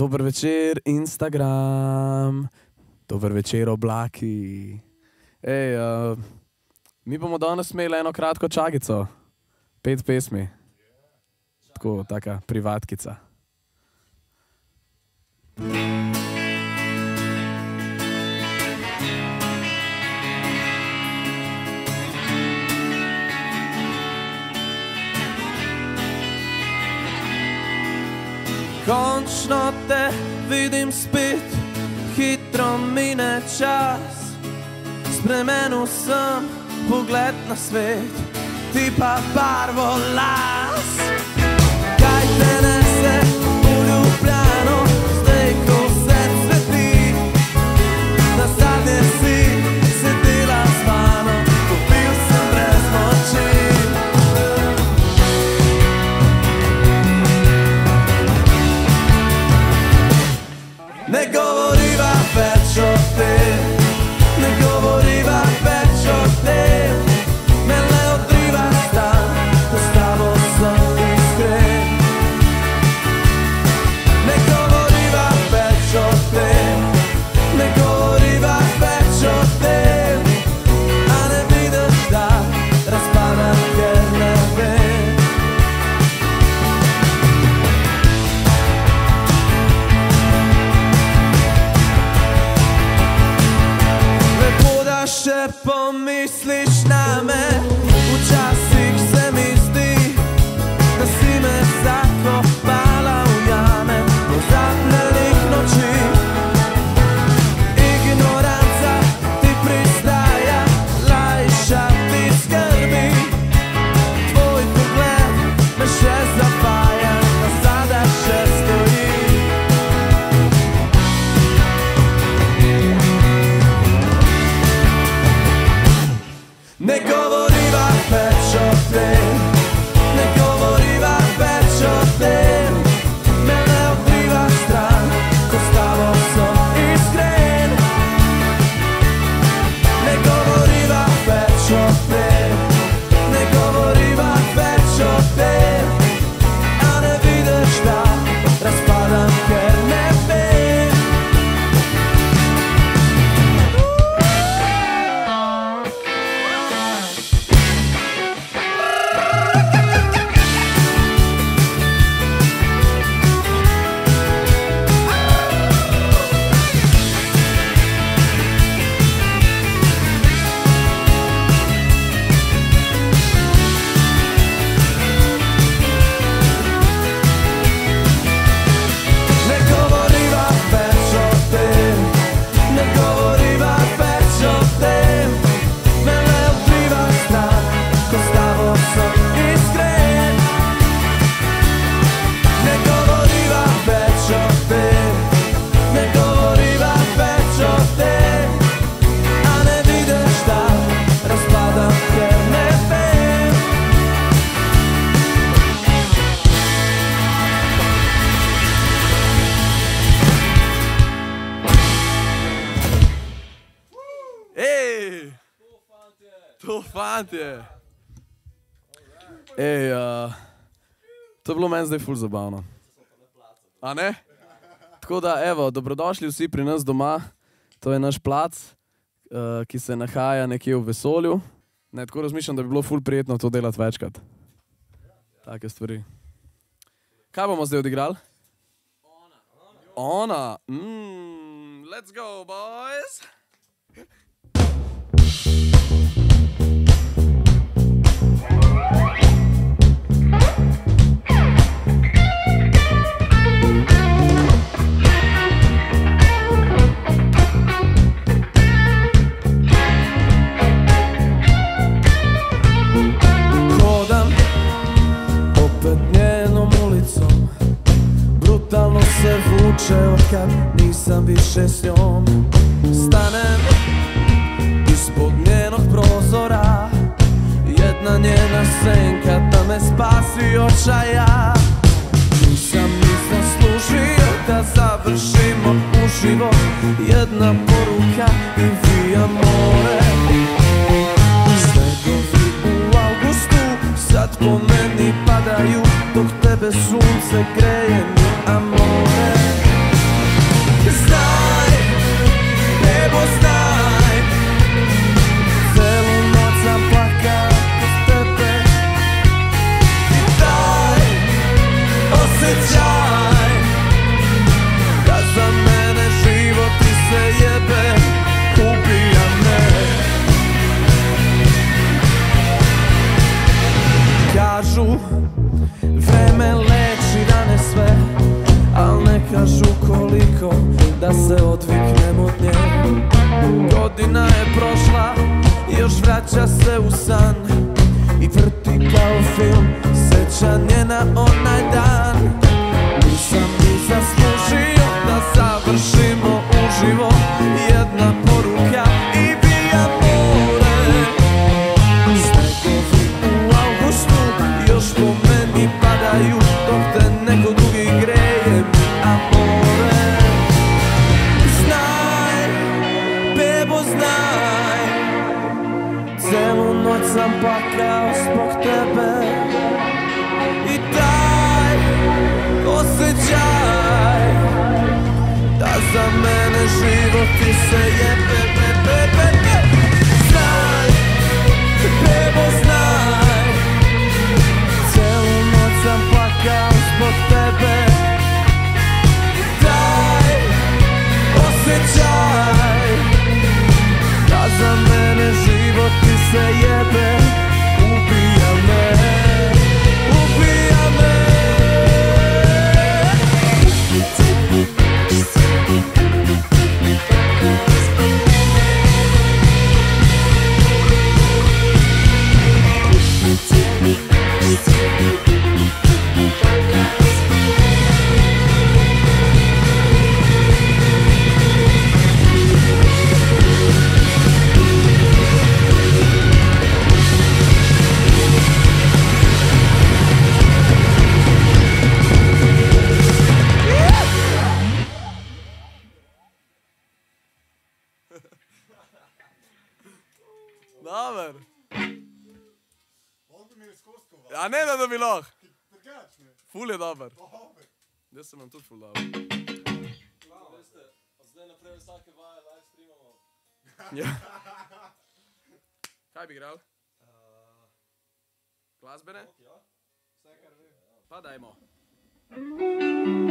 Dober večer, Instagram, dober večer, oblaki. Ej, uh, mi bomo danes imeli eno kratko čagico, pet pesmi. Tako, taka privatkica. Končno te vidim spet, hitro mine čas. Spremenil sem pogled na svet, ti pa barvo las. Kaj te nese Ej! To fantje! Ej, uh, to je bilo meni zdaj ful zabavno. A ne? Tako da, evo, dobrodošli vsi pri nas doma. To je naš plac, uh, ki se nahaja nekje v vesolju. Ne, tako razmišljam, da bi bilo ful prijetno to delati večkrat. Take stvari. Kaj bomo zdaj odigrali? Ona. Mm, let's go, boys! Vuče od kad nisam više s njom. Stanem ispod njenog prozora. Jedna njena senka da me spasi očaja. Nisam ni zaslužio da završimo uživo. Jedna poruka i vija more. Sledovi u augustu sad po meni padaju. Dok tebe sunce greje kažu koliko da se odviknem od nje. Godina je prošla, još vraća se u san I vrti kao film, sećanje na onaj dan. Nisam ni zaslužio da završimo uživo Запакав спох тебе і дай осичай, та за мене живо ти сеє тебе. Mene život ti se jebe Dober. Ja ne da, bi lahko. Ful je dober. Jaz sem vam tudi ful dober. Zdaj naprej vsake vaje live streamamo. Ja. Kaj bi igral? Glasbene? Ja? Pa dajmo. Slišal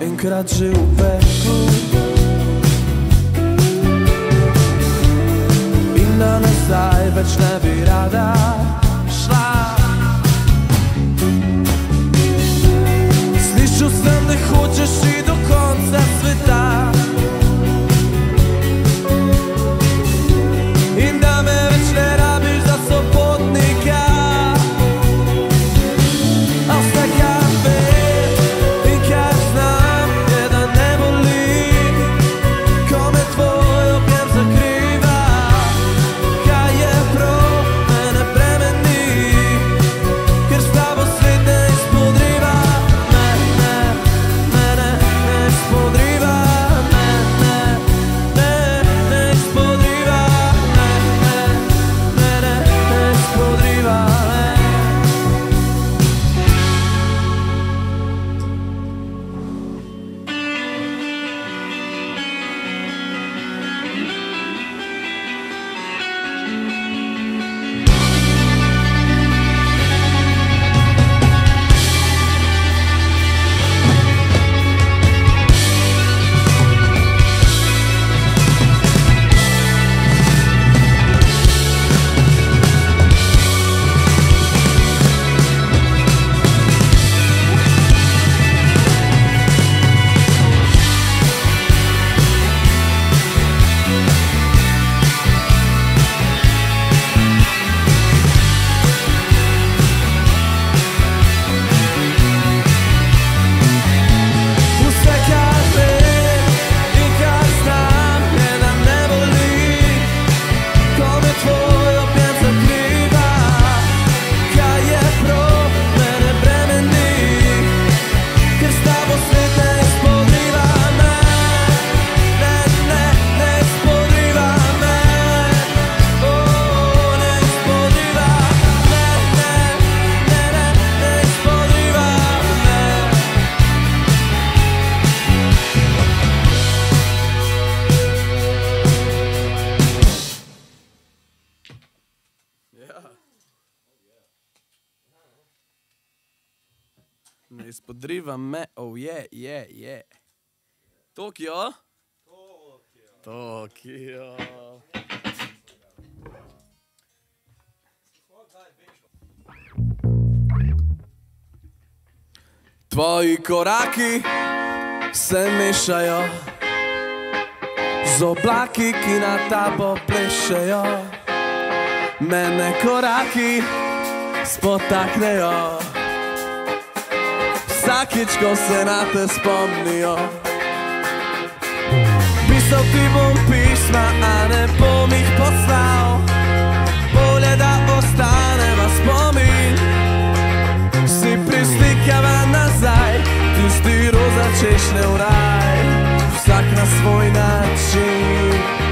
encraggio o peku I na nazaj već ne bi rada šla Slišu sam da hoćeš izpodriva me, oh je, je, je. Tokio? Tokio. Tvoji koraki se mešajo z oblaki, ki na tabo plešejo. Mene koraki spotaknejo. Vsakič, ko se na te spomnijo. Pisal ti bom pisma, a ne bom jih poslal. Bolje, da ostane v spomin. Si prislikava nazaj, tisti roza češnje v raj. Vsak na svoj način.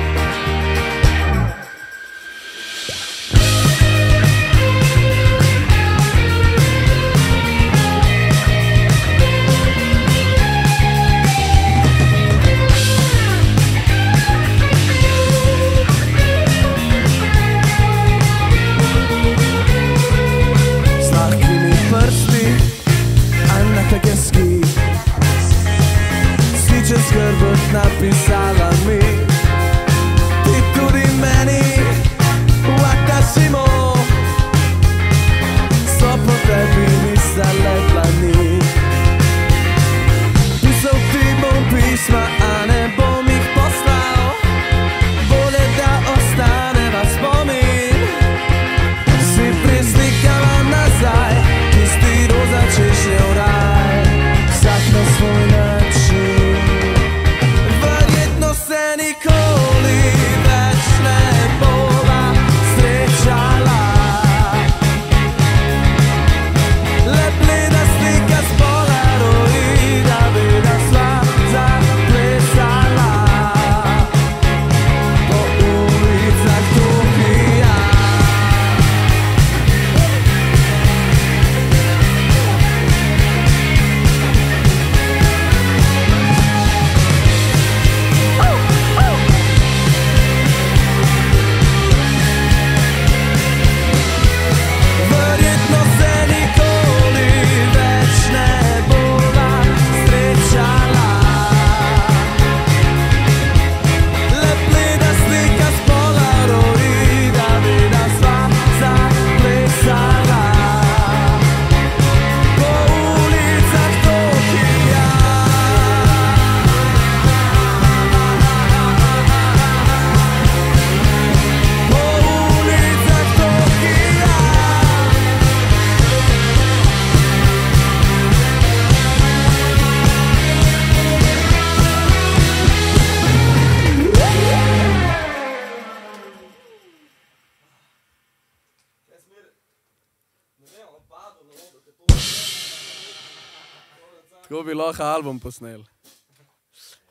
Bi lahko album posnel.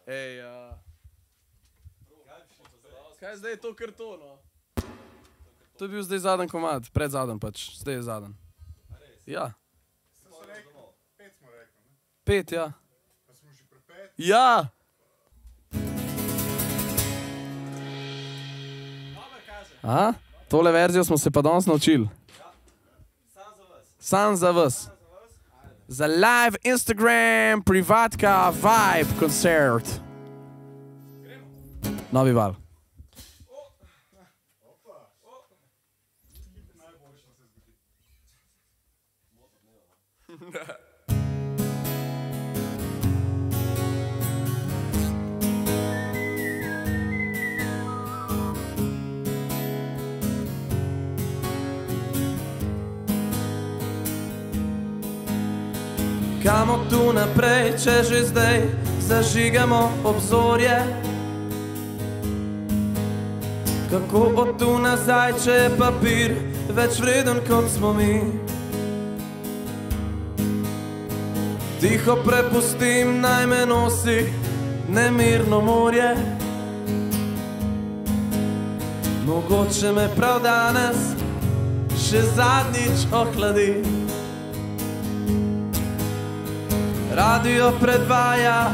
Ej, uh, kaj je zdaj to kartono? To je bil zdaj zadnji komad, pred zadnji pač, zdaj je zadnji. Ja, pet ja. Ja! A? Tole verzijo smo se pa danes naučili. Sam za vas. Sam za vas. Za live Instagram, privatka, vibe koncert. Novi val. Kamo tu naprej, če že zdaj zažigamo obzorje? Kako od tu nazaj, če je papir več vreden kot smo mi? Tiho prepustim, naj me nosi nemirno morje. Mogoče me prav danes še zadnjič ohladi. Radio predvaja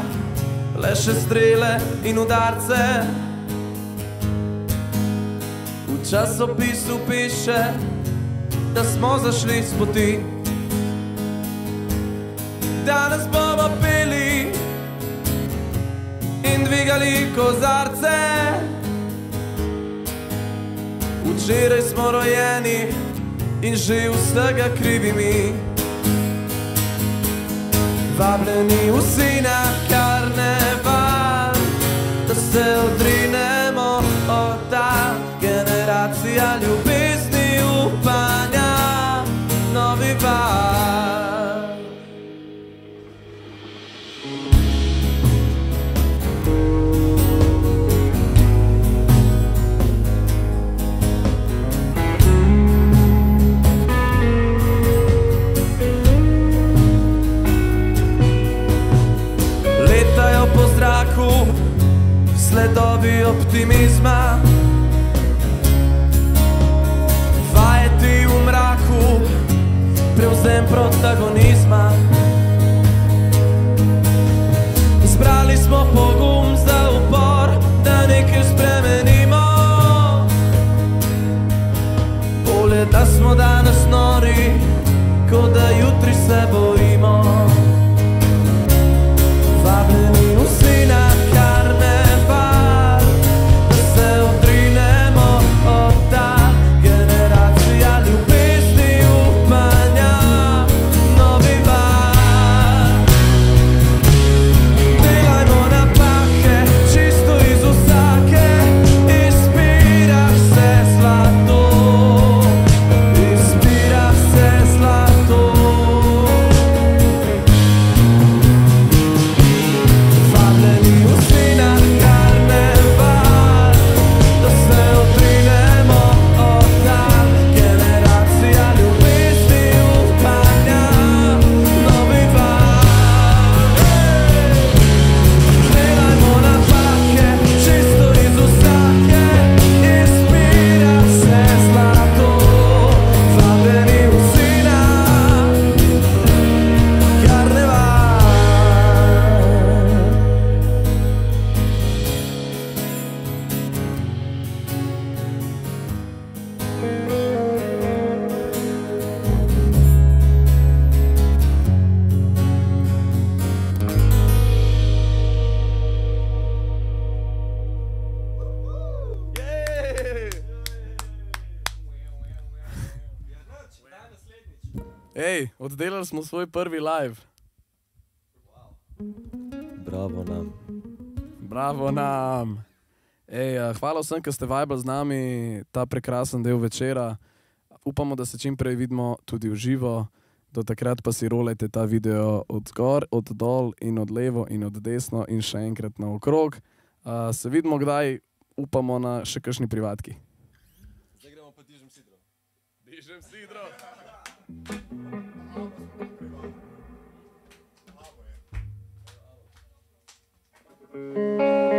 le še strele in udarce. V časopisu piše, da smo zašli s poti. Danes bomo pili in dvigali kozarce. Včeraj smo rojeni in že vsega krivi mi. Vabljeni vsi na karneval, optimizma. Vajeti v mraku, prevzem protagonizma. Oddelali smo svoj prvi live. Bravo nam. Bravo nam. Ej, eh, hvala vsem, ki ste vabili z nami ta prekrasen del večera. Upamo, da se čim prej vidimo tudi v živo. Do takrat pa si rolajte ta video od zgor, od dol in od levo in od desno in še enkrat naokrog. Uh, se vidimo kdaj, upamo na še kakšni privatki. Zdaj gremo pa dižem sidro. Dižem sidro. Música